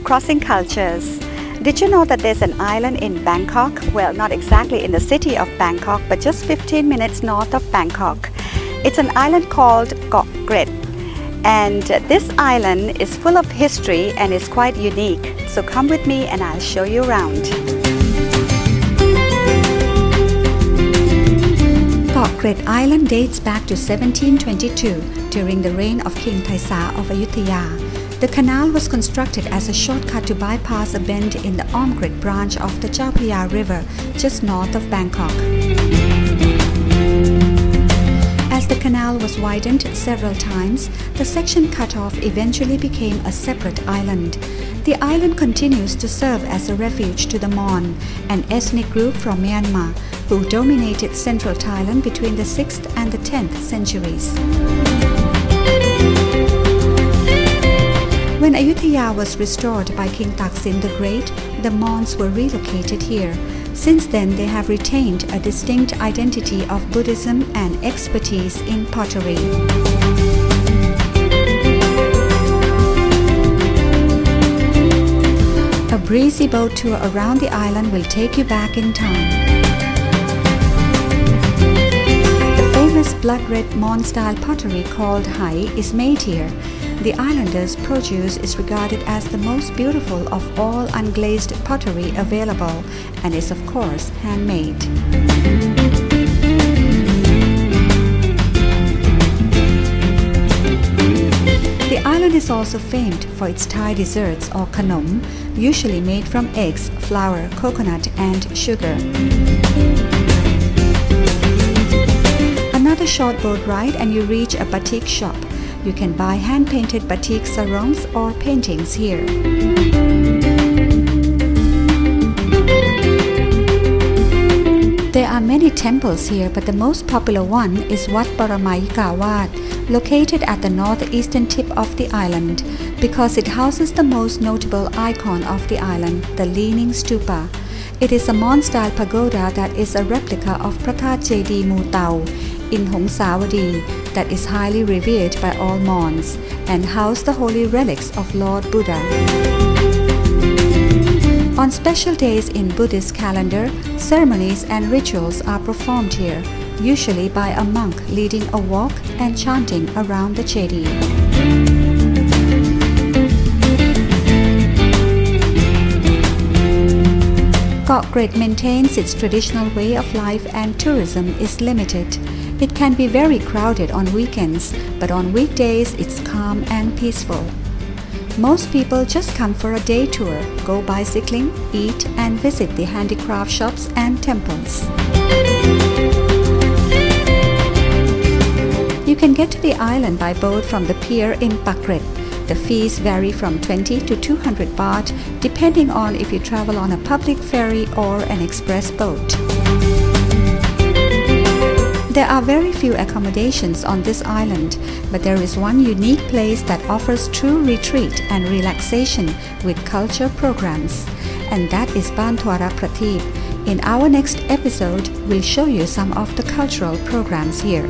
Crossing Cultures. Did you know that there's an island in Bangkok? Well, not exactly in the city of Bangkok, but just 15 minutes north of Bangkok. It's an island called Koh Kret. And this island is full of history and is quite unique. So come with me and I'll show you around. Koh Kret Island dates back to 1722 during the reign of King Taisa of Ayutthaya. The canal was constructed as a shortcut to bypass a bend in the Omkrit branch of the Chao Phraya River just north of Bangkok. As the canal was widened several times, the section cut off eventually became a separate island. The island continues to serve as a refuge to the Mon, an ethnic group from Myanmar who dominated central Thailand between the 6th and the 10th centuries. When Ayutthaya was restored by King Taksin the Great, the Mons were relocated here. Since then, they have retained a distinct identity of Buddhism and expertise in pottery. A breezy boat tour around the island will take you back in time. The famous blood red Mon style pottery called Hai is made here. The islanders' produce is regarded as the most beautiful of all unglazed pottery available and is of course handmade. The island is also famed for its Thai desserts or khanom, usually made from eggs, flour, coconut and sugar. Another short boat ride and you reach a batik shop. You can buy hand-painted batik sarongs or paintings here. There are many temples here, but the most popular one is Wat Poramai Yikawat, located at the northeastern tip of the island, because it houses the most notable icon of the island, the Leaning Stupa. It is a Mon-style pagoda that is a replica of Prathat Jedi Mutau in Hong Sawadi that is highly revered by all Mons and house the holy relics of Lord Buddha. On special days in Buddhist calendar, ceremonies and rituals are performed here, usually by a monk leading a walk and chanting around the Chedi. Koh Kret maintains its traditional way of life and tourism is limited. It can be very crowded on weekends, but on weekdays it's calm and peaceful. Most people just come for a day tour, go bicycling, eat and visit the handicraft shops and temples. You can get to the island by boat from the pier in Pak Kret. The fees vary from 20 to 200 baht depending on if you travel on a public ferry or an express boat. There are very few accommodations on this island, but there is one unique place that offers true retreat and relaxation with culture programs, and that is Bantwara Prateep. In our next episode, we'll show you some of the cultural programs here.